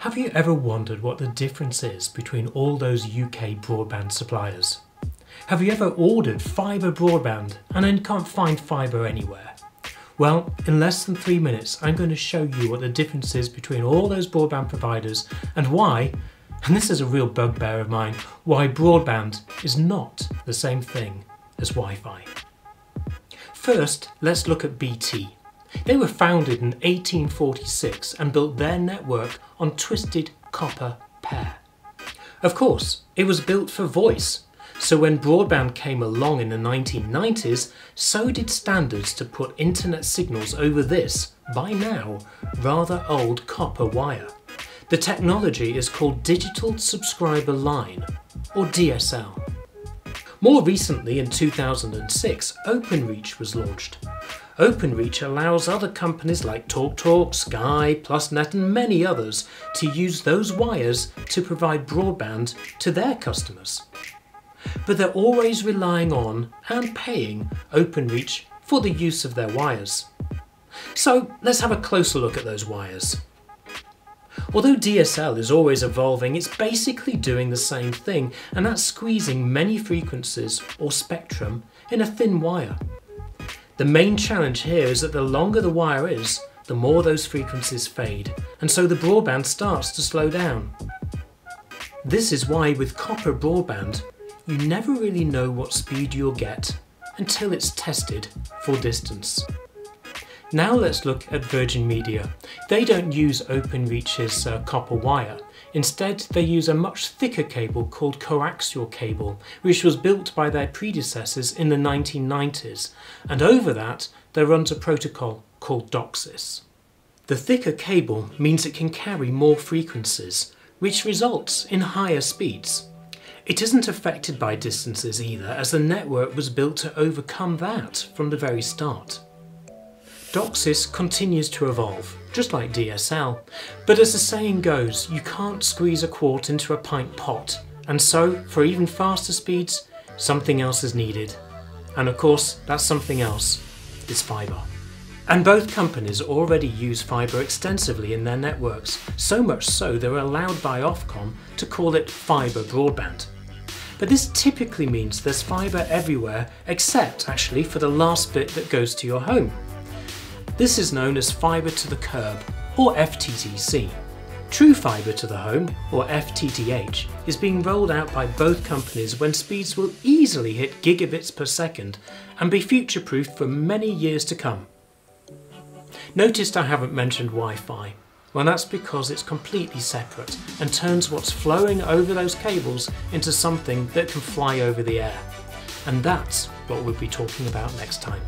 Have you ever wondered what the difference is between all those UK broadband suppliers? Have you ever ordered fibre broadband and then can't find fibre anywhere? Well, in less than three minutes, I'm going to show you what the difference is between all those broadband providers and why, and this is a real bugbear of mine, why broadband is not the same thing as Wi Fi. First, let's look at BT. They were founded in 1846 and built their network on twisted copper pair. Of course, it was built for voice, so when broadband came along in the 1990s, so did standards to put internet signals over this, by now, rather old copper wire. The technology is called Digital Subscriber Line, or DSL. More recently, in 2006, OpenReach was launched. OpenReach allows other companies like TalkTalk, Sky, PlusNet, and many others to use those wires to provide broadband to their customers. But they're always relying on and paying OpenReach for the use of their wires. So let's have a closer look at those wires. Although DSL is always evolving, it's basically doing the same thing, and that's squeezing many frequencies or spectrum in a thin wire. The main challenge here is that the longer the wire is, the more those frequencies fade, and so the broadband starts to slow down. This is why with copper broadband, you never really know what speed you'll get until it's tested for distance. Now let's look at Virgin Media. They don't use OpenReach's uh, copper wire. Instead, they use a much thicker cable called coaxial cable, which was built by their predecessors in the 1990s, and over that there runs a protocol called DOCSIS. The thicker cable means it can carry more frequencies, which results in higher speeds. It isn't affected by distances either, as the network was built to overcome that from the very start. DOCSIS continues to evolve, just like DSL, but as the saying goes, you can't squeeze a quart into a pint pot, and so, for even faster speeds, something else is needed. And of course, that something else is fibre. And both companies already use fibre extensively in their networks, so much so they're allowed by Ofcom to call it fibre broadband. But this typically means there's fibre everywhere except actually for the last bit that goes to your home. This is known as fibre to the curb, or FTTC. True Fibre to the Home, or FTTH, is being rolled out by both companies when speeds will easily hit gigabits per second and be future proof for many years to come. Noticed I haven't mentioned Wi Fi. Well, that's because it's completely separate and turns what's flowing over those cables into something that can fly over the air. And that's what we'll be talking about next time.